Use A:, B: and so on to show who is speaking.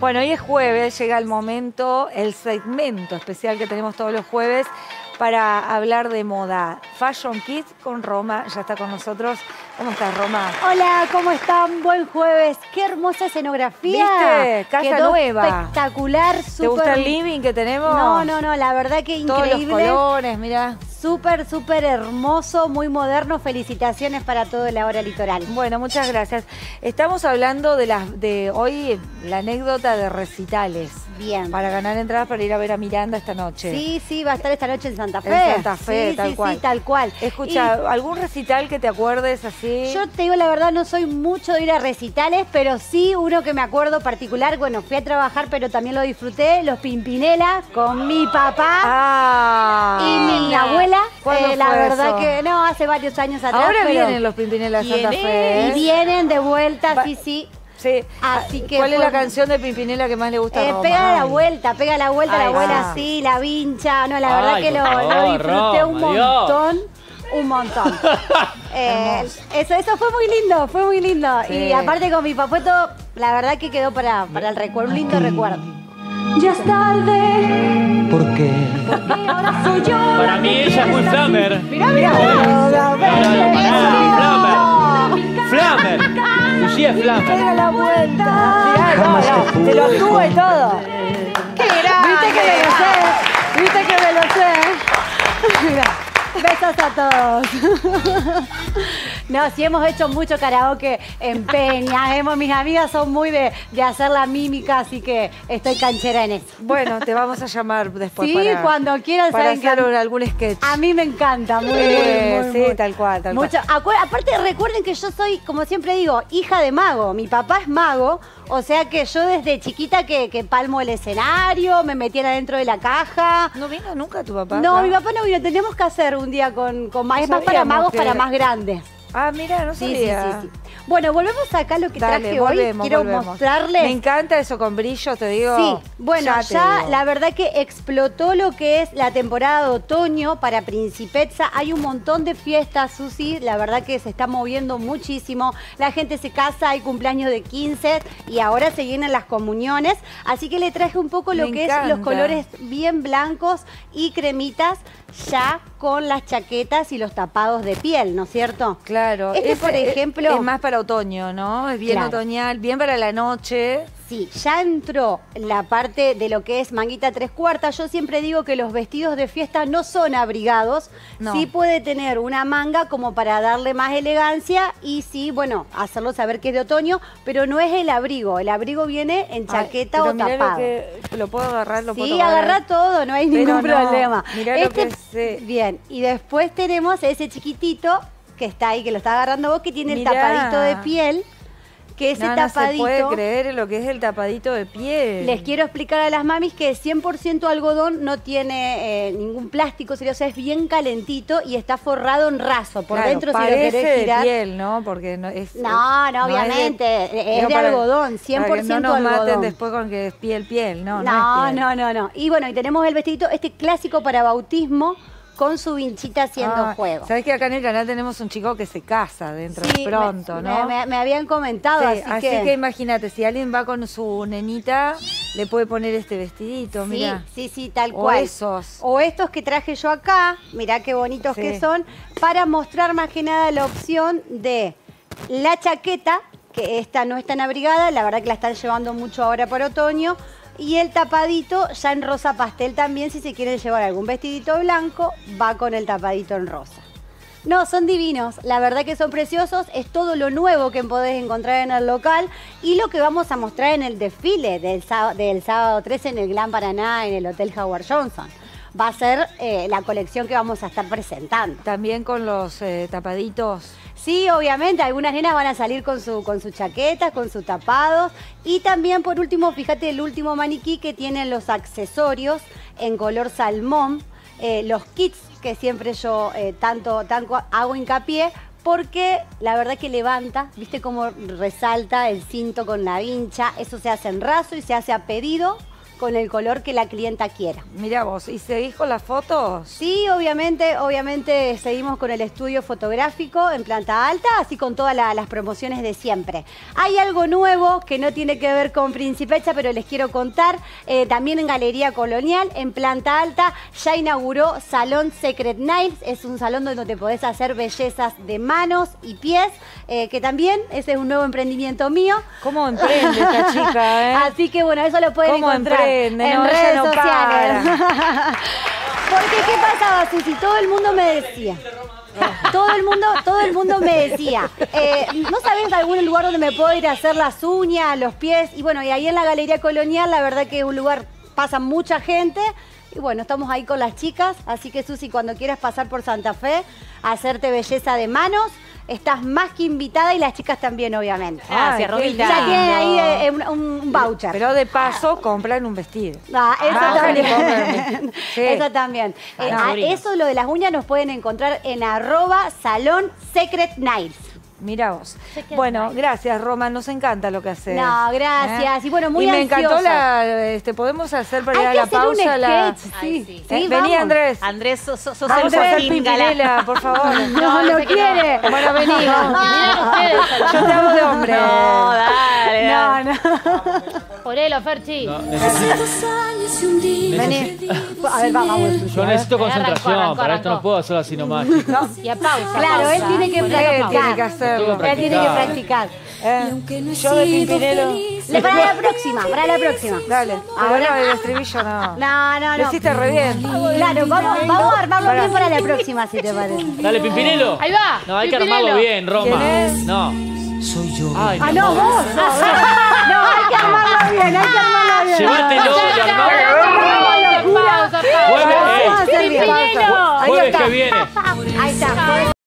A: Bueno, hoy es jueves, llega el momento, el segmento especial que tenemos todos los jueves para hablar de moda. Fashion Kids con Roma, ya está con nosotros. ¿Cómo estás, Roma?
B: Hola, ¿cómo están? Buen jueves. Qué hermosa escenografía.
A: ¿Viste? Casa
B: Quedó
A: nueva.
B: Espectacular,
A: ¿Te gusta el living que tenemos?
B: No, no, no, la verdad que
A: Todos
B: increíble.
A: los colores, mira.
B: Súper, súper hermoso, muy moderno. Felicitaciones para todo la hora litoral.
A: Bueno, muchas gracias. Estamos hablando de las de hoy la anécdota de recitales.
B: Bien.
A: Para ganar entradas para ir a ver a Miranda esta noche.
B: Sí, sí, va a estar esta noche en Santa Fe.
A: En Santa Fe,
B: sí,
A: tal
B: sí,
A: cual.
B: Sí, tal cual.
A: Escucha, ¿algún recital que te acuerdes así?
B: Yo te digo la verdad, no soy mucho de ir a recitales, pero sí uno que me acuerdo particular. Bueno, fui a trabajar, pero también lo disfruté. Los Pimpinela con mi papá.
A: Ah.
B: Y mi abuela,
A: ¿Cuándo
B: eh, la verdad
A: eso?
B: que no, hace varios años atrás.
A: Ahora
B: pero-
A: vienen los Pimpinela de Santa Fe. ¿eh?
B: Y vienen de vuelta,
A: Va-
B: sí, sí.
A: Sí.
B: Así que
A: ¿Cuál es la canción de Pimpinela que más le gusta a
B: Eh,
A: Roma?
B: pega la vuelta, pega la vuelta,
A: Ay,
B: la abuela
A: ah.
B: así, la vincha. No, la verdad
C: Ay,
B: que lo, disfruté un
C: Dios.
B: montón. Un montón. Eh, eso, eso fue muy lindo, fue muy lindo.
A: Sí.
B: Y aparte con mi papá, todo, la verdad que quedó para, para el recuerdo, un lindo recuerdo.
D: Ya es tarde,
E: ¿Por qué?
D: porque ahora soy yo.
C: Para mí ella es muy flamer.
B: Mirá, mirá.
C: Es flamer.
A: Pega la vuelta. Mirá, no, no,
E: te
A: lo actúa y todo.
B: ¡Qué grande! Viste que me lo sé, viste que me lo sé. Mirá, Besos a todos. No, sí hemos hecho mucho karaoke en Peña. Hemos, mis amigas son muy de, de hacer la mímica, así que estoy canchera en eso.
A: Bueno, te vamos a llamar después
B: Sí,
A: para,
B: cuando quieran,
A: para hacer un- algún sketch.
B: A mí me encanta, muy,
A: Eh,
B: muy, muy,
A: sí,
B: muy.
A: tal cual, tal
B: Mucho. Aparte, recuerden que yo soy, como siempre digo, hija de mago. Mi papá es mago, o sea que yo desde chiquita que, que palmo el escenario, me metían adentro de la caja.
A: ¿No vino nunca tu papá?
B: No,
A: acá?
B: mi papá no vino. Tenemos que hacer un día con, con más.
A: No
B: Es más para magos,
A: que-
B: para más grandes.
A: Ah, mira, no
B: Sí, sí,
A: sabía.
B: sí, sí. Bueno, volvemos acá a lo que
A: Dale,
B: traje
A: volvemos,
B: hoy. Quiero
A: volvemos.
B: mostrarles.
A: Me encanta eso con brillo, te digo.
B: Sí, bueno,
A: Ya
B: la verdad que explotó lo que es la temporada de otoño para Principetza. Hay un montón de fiestas, Susi. La verdad que se está moviendo muchísimo. La gente se casa, hay cumpleaños de 15 y ahora se vienen las comuniones. Así que le traje un poco lo
A: Me
B: que es los colores bien blancos y cremitas ya con las chaquetas y los tapados de piel, ¿no es cierto?
A: Claro.
B: Este,
A: es-
B: por
A: es-
B: ejemplo-
A: Es más para otoño, ¿no? Es bien
B: Claro.
A: otoñal, bien para la noche.
B: Sí, ya entró la parte de lo que es manguita tres cuartas. Yo siempre digo que los vestidos de fiesta no son abrigados.
A: No.
B: Sí puede tener una manga como para darle más elegancia y sí, bueno, hacerlo saber que es de otoño, pero no es el abrigo. El abrigo viene en chaqueta
A: Ay,
B: o
A: mirá
B: tapado.
A: Lo, que, lo puedo agarrar, lo puedo
B: Sí, agarra todo, no hay
A: Pero
B: ningún
A: no,
B: problema.
A: mirá lo que eh.
B: Bien, y después tenemos ese chiquitito que está ahí, que lo está agarrando vos, que tiene
A: Mirá.
B: el tapadito de piel, que ese
A: no, no se puede creer lo que es el tapadito de piel.
B: Les quiero explicar a las mamis que 100% algodón no tiene eh, ningún plástico, sería, o sea, es bien calentito y está forrado en raso. Por
A: Claro,
B: dentro, si lo querés
A: de
B: girar.
A: piel, ¿no? Porque no es...
B: No, no,
A: es de-
B: obviamente, es de
A: para-
B: algodón,
A: Para que no
B: 100%
A: nos maten después con que es piel, piel. No, no,
B: No,
A: es piel.
B: no, no, no. Y bueno, y tenemos el vestidito, este clásico para bautismo, con su vinchita haciendo
A: Ah,
B: juego.
A: Sabes que acá en el canal tenemos un chico que se casa dentro
B: Sí,
A: pronto,
B: me,
A: ¿no?
B: Me, me habían comentado,
A: Sí,
B: así, que...
A: imagínate, si alguien va con su nenita, le puede poner este vestidito,
B: Sí,
A: mira.
B: sí, sí, tal
A: O
B: cual.
A: esos.
B: O estos que traje yo acá, mirá qué bonitos que son, para mostrar más que nada la opción de la chaqueta, que esta no es tan abrigada, la verdad que la están llevando mucho ahora por otoño, y el tapadito ya en rosa pastel también, si se quieren llevar algún vestidito blanco, va con el tapadito en rosa. No, son divinos, la verdad que son preciosos, es todo lo nuevo que podés encontrar en el local y lo que vamos a mostrar en el desfile del sábado, del sábado 13 en el Gran Paraná, en el Hotel Howard Johnson. Va a ser eh, la colección que vamos a estar presentando.
A: También con los eh, tapaditos.
B: Sí, obviamente, algunas nenas van a salir con su, con sus chaquetas, con sus tapados. Y también, por último, fíjate el último maniquí que tienen los accesorios en color salmón, eh, los kits que siempre yo tanto, tanto hago hincapié, porque la verdad que levanta, viste cómo resalta el cinto con la vincha, eso se hace en raso y se hace a pedido con el color que la clienta quiera.
A: Mira vos, ¿y seguís con las fotos?
B: Sí, obviamente, obviamente seguimos con el estudio fotográfico en planta alta, así con todas la- las promociones de siempre. Hay algo nuevo que no tiene que ver con Principecha, pero les quiero contar. Eh, también en Galería Colonial, en planta alta, ya inauguró Salón Secret Nails. Es un salón donde te podés hacer bellezas de manos y pies, eh, que también ese es un nuevo emprendimiento mío.
A: ¿Cómo emprende esta chica, eh?
B: Así que bueno, eso lo pueden
A: ¿Cómo
B: encontrar
A: emprende?
B: En
A: No,
B: redes
A: no
B: sociales. Porque qué pasaba, Susi, todo el mundo me decía. Todo el mundo, todo el mundo me decía, eh, ¿no sabes de algún lugar donde me puedo ir a hacer las uñas, los pies? Y bueno, y ahí en la Galería Colonial, la verdad que es un lugar, pasa mucha gente. Y bueno, estamos ahí con las chicas, así que Susi, cuando quieras pasar por Santa Fe, a hacerte belleza de manos, estás más que invitada y las chicas también, obviamente.
E: Gracias,
A: qué
E: Romita.
B: Ya tienen ahí eh, un, un voucher.
A: Pero de paso, compran un vestido.
B: Ah, eso
A: Bajan y
B: también.
A: Sí.
B: Eso también. Eh,
E: no,
B: a-
E: sobrinos.
B: eso lo de las uñas nos pueden encontrar en arroba salón secret nails.
A: Mira vos. Bueno, gracias, Roma. Nos encanta lo que haces.
B: No, gracias. Y bueno, muy
A: Y me encantó la. Este, Podemos hacer para ir a la
B: hacer
A: pausa la.
B: sketch, sí.
E: sí.
B: Sí,
A: Eh,
B: vamos.
A: vení, Andrés.
E: Andrés, sos, sos
A: Vamos
E: el
A: por favor.
B: No, no,
E: que
B: quiere.
A: Bueno, vení.
F: Miren ustedes.
A: Yo te hago de hombre.
E: No, dale,
B: No, no.
F: Ponelo, Ferchi.
C: No, necesito-
B: Vení. A ver, vamos.
C: yo necesito concentración,
F: Arrancó,
C: para esto no puedo hacerlo así nomás.
F: Y a pausa.
B: Claro,
F: pausa.
B: él tiene que
F: pausa.
A: tiene que hacerlo.
B: Él tiene que practicar.
A: Eh, Yo de Pimpinelo.
B: Le- Para la próxima, para la próxima.
A: Dale. Ahora el estribillo no.
B: No, no,
A: Lo
B: no.
A: hiciste re bien.
B: Claro, vamos, vamos a armarlo bien para la próxima, si te parece.
C: Dale, Pimpinelo.
F: Ahí va,
C: No, hay que armarlo bien, Roma.
A: ¿Quién es?
C: No.
G: Soy yo.
C: Ay,
B: Ah, no, vos. No, hay que armarlo bien, hay que armarlo bien.
C: Llévatelo,
F: pausa.
C: Jueves, que viene.
B: Ahí está.